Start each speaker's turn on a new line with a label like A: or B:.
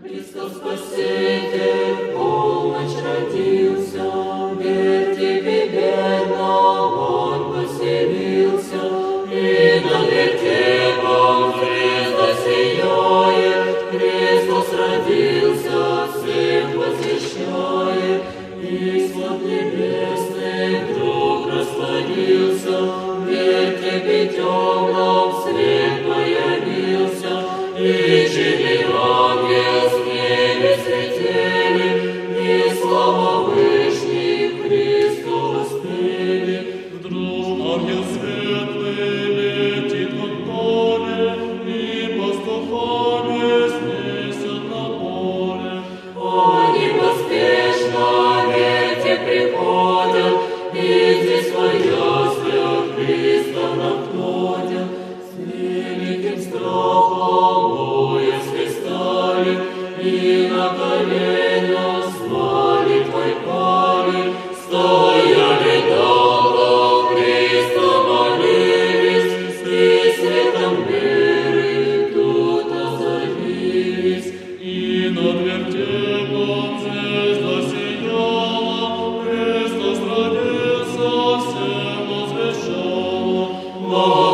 A: Христос Спаситель, полночь родился, мир тебе бедно, он поселился, и над вертепом звезда сияет, Христос родился, всем посвящает, и слав небесный вдруг растворился, мир тебе теплый. Oh.